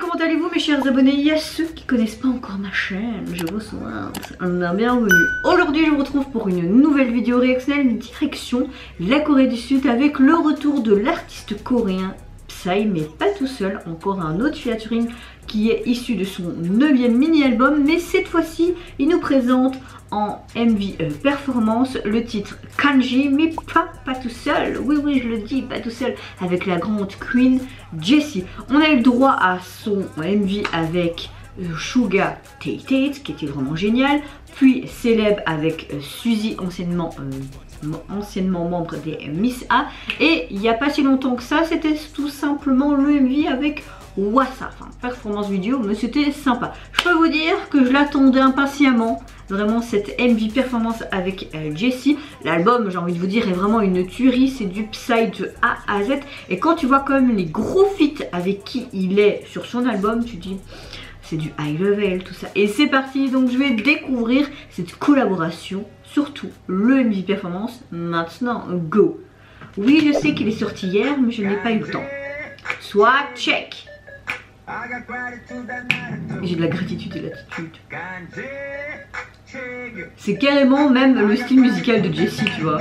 comment allez-vous mes chers abonnés? Il y a ceux qui connaissent pas encore ma chaîne, je vous souhaite un bienvenue. Aujourd'hui je vous retrouve pour une nouvelle vidéo réactionnelle direction la Corée du Sud avec le retour de l'artiste coréen Psy, mais pas tout seul, encore un autre featuring qui est issu de son 9 mini-album, mais cette fois-ci il nous présente en MV euh, performance le titre Kanji mais pas, tout seul. Oui oui je le dis pas tout seul. Avec la grande queen Jessie. On a eu le droit à son MV avec euh, Suga Tate Tate qui était vraiment génial. Puis célèbre avec euh, Suzy anciennement anciennement membre des Miss A. Et il n'y a pas si longtemps que ça c'était tout simplement le MV avec Wassa, enfin performance vidéo, mais c'était sympa. Je peux vous dire que je l'attendais impatiemment, vraiment cette MV performance avec euh, Jessie. L'album, j'ai envie de vous dire, est vraiment une tuerie, c'est du Psy de A à Z. Et quand tu vois quand même les gros feats avec qui il est sur son album, tu dis c'est du high level, tout ça. Et c'est parti, donc je vais découvrir cette collaboration, surtout le MV performance, maintenant, go Oui, je sais qu'il est sorti hier, mais je n'ai pas eu le temps. Soit check j'ai de la gratitude et de l'attitude. C'est carrément même le style musical de Jessie, tu vois.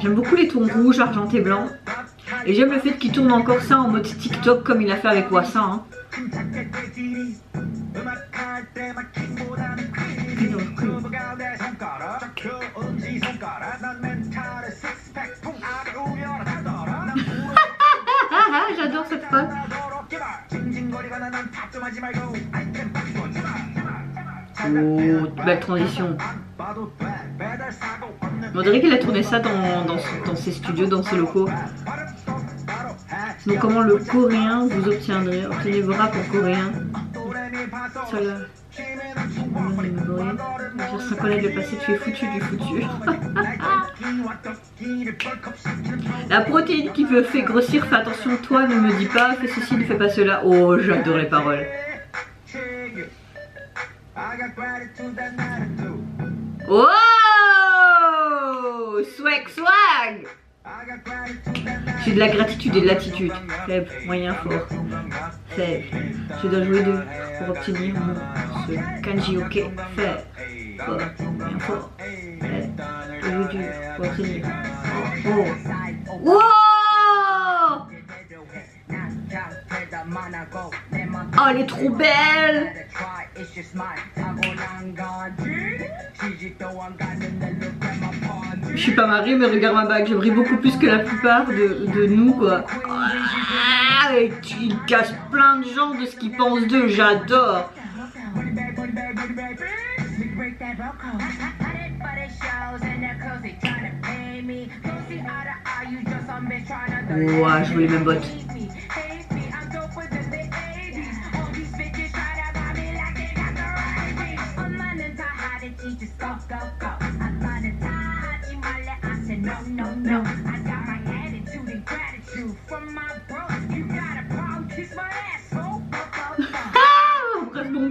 J'aime beaucoup les tons rouges, argentés, blancs. Et j'aime le fait qu'il tourne encore ça en mode TikTok comme il a fait avec Wassa. Hein. Oh, belle transition. On dirait qu'il a tourné ça dans, ses studios, dans ses locaux. Donc comment le coréen vous obtiendrez Obtenez vos rap en coréen. Ça là. Le passé, tu es foutu du foutu. La protéine qui veut faire grossir, fais attention, toi ne me dis pas, fais ceci, ne fais pas cela. Oh, j'adore les paroles. Oh Swag, swag J'ai de la gratitude et de l'attitude. Faible, moyen, fort. Faible. Je dois jouer deux pour obtenir ce kanji ok. Faible. Fort, fort. Oh. Oh. Oh, elle est trop belle Je suis pas mariée, mais regarde ma bague, brille beaucoup plus que la plupart de, nous, quoi. Ah, et casse plein de gens de ce qu'ils pensent d'eux, j'adore Ouah, je veux les mêmes bottes. Ah, mon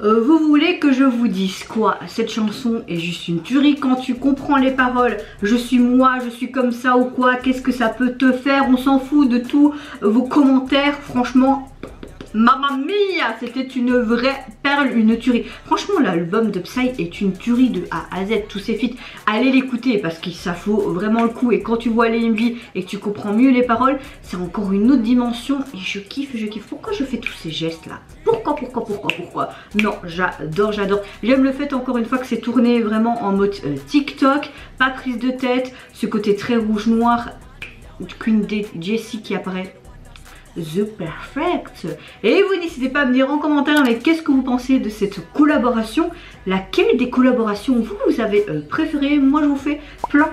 Euh, vous voulez que je vous dise quoi? Cette chanson est juste une tuerie quand tu comprends les paroles. Je suis moi, je suis comme ça ou quoi Qu'est-ce que ça peut te faire? On s'en fout de tous vos commentaires. Franchement, Mamma mia C'était une vraie perle, une tuerie. Franchement, l'album de Psy est une tuerie de A à Z, tous ces feats. Allez l'écouter parce que ça vaut vraiment le coup. Et quand tu vois les MV et que tu comprends mieux les paroles, c'est encore une autre dimension. Et je kiffe, je kiffe. Pourquoi je fais tous ces gestes là Pourquoi, pourquoi, pourquoi, pourquoi? Non, j'adore, j'adore. J'aime le fait encore une fois que c'est tourné vraiment en mode euh, TikTok. Pas prise de tête. Ce côté très rouge-noir. Queen Jessie qui apparaît The Perfect. Et vous n'hésitez pas à me dire en commentaire mais qu'est-ce que vous pensez de cette collaboration? Laquelle des collaborations vous, avez euh, préféré Moi je vous fais plein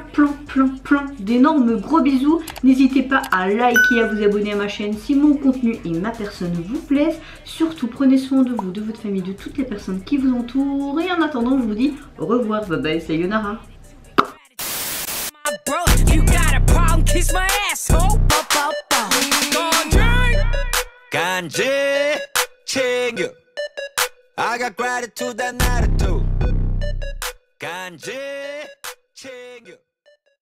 plein plein plein d'énormes gros bisous. N'hésitez pas à liker et à vous abonner à ma chaîne si mon contenu et ma personne vous plaisent. Surtout prenez soin de vous, de votre famille, de toutes les personnes qui vous entourent. Et en attendant je vous dis au revoir, bye bye, sayonara. bro. You got a problem, kiss my asshole. Ganje, 챙겨. I got gratitude and attitude. Ganje, 챙겨.